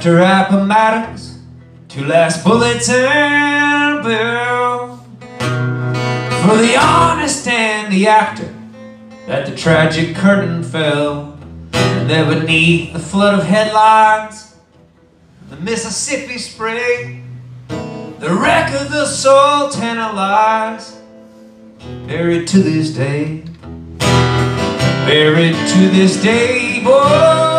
after Appomattox, two last bullets and bill. For the honest and the actor that the tragic curtain fell, and there beneath the flood of headlines, the Mississippi spray, the wreck of the Sultana lies, buried to this day, buried to this day, boy.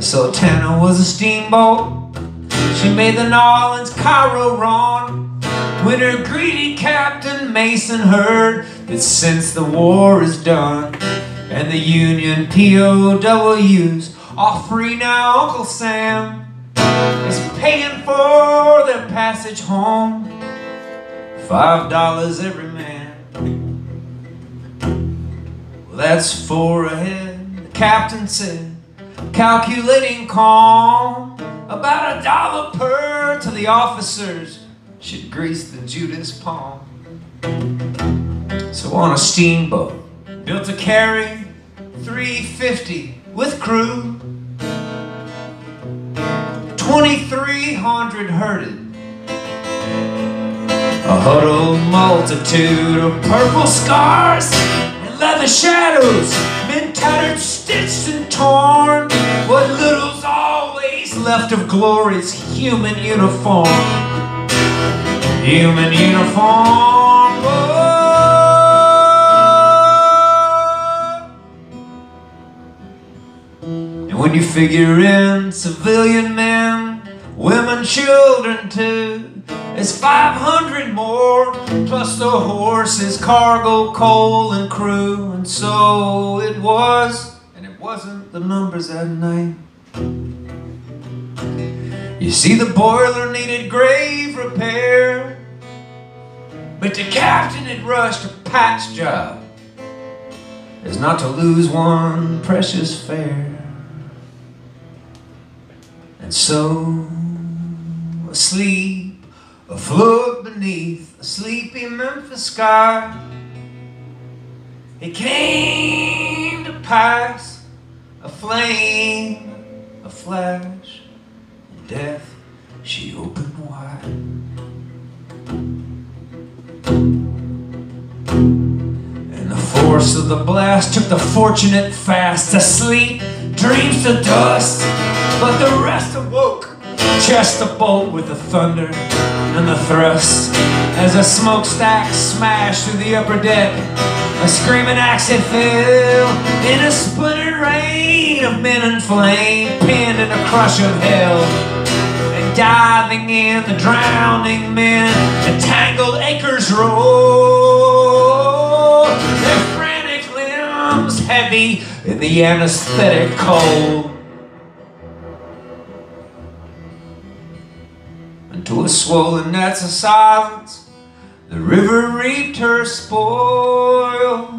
Sultana was a steamboat. She made the Nolans Cairo run. When her greedy Captain Mason heard that since the war is done and the Union POWs are free now, Uncle Sam is paying for their passage home. Five dollars every man. Well, that's four ahead, the captain said calculating calm. About a dollar per to the officers should grease the Judas palm. So on a steamboat built to carry 350 with crew, 2,300 herded. A huddled multitude of purple scars and leather shadows, tattered, stitched, and torn. What little's always left of glory's human uniform. Human uniform. oh. And when you figure in civilian men, women, children too, it's 500 more, plus the horses, cargo, coal, and crew. And so it was, and it wasn't the numbers that night. You see, the boiler needed grave repair, but the captain had rushed a patch job as not to lose one precious fare. And so, asleep, afloat beneath a sleepy Memphis sky, it came to pass a flame, a flash, and death she opened wide. And the force of the blast took the fortunate fast asleep, dreams to dust, but the rest awoke, chest a bolt with the thunder and the thrust. As a smokestack smashed through the upper deck, a screaming axe had fell in a splintered rain of men and flame, pinned in a crush of hell and diving in the drowning men. The tangled acres roll, their frantic limbs heavy in the anesthetic cold. Into a swollen nets of silence, the river reaped her spoils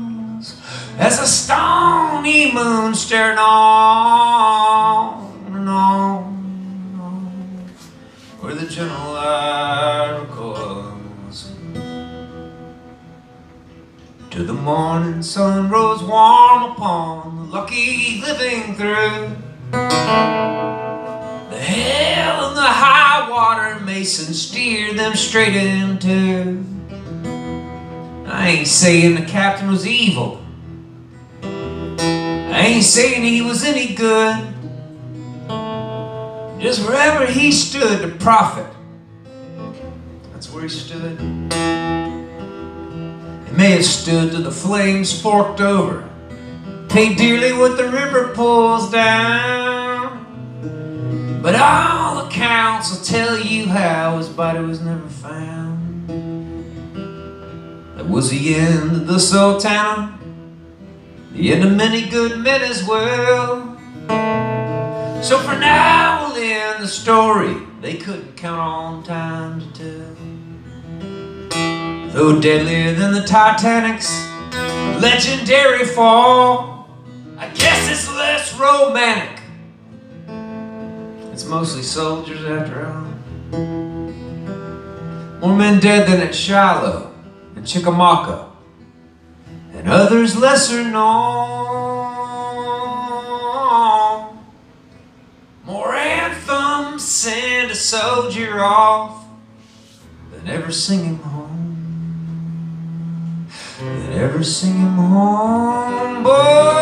as a stony moon stared on and on and on where the gentle light recoils. To the morning sun rose warm upon the lucky living through. The hell and the high mason steered them straight into. I ain't saying the captain was evil. I ain't saying he was any good. Just wherever he stood to profit, that's where he stood. He may have stood till the flames forked over, paid dearly what the river pulls down. But all accounts will tell you how his body was never found. That was the end of the town, the end of many good men as well. So for now we'll end the story they couldn't count on time to tell. Though deadlier than the Titanic's legendary fall, I guess it's less romantic. It's mostly soldiers after all. More men dead than at Shiloh and Chickamauga and others lesser known. More anthems send a soldier off than ever sing him home, than ever sing him home, boy.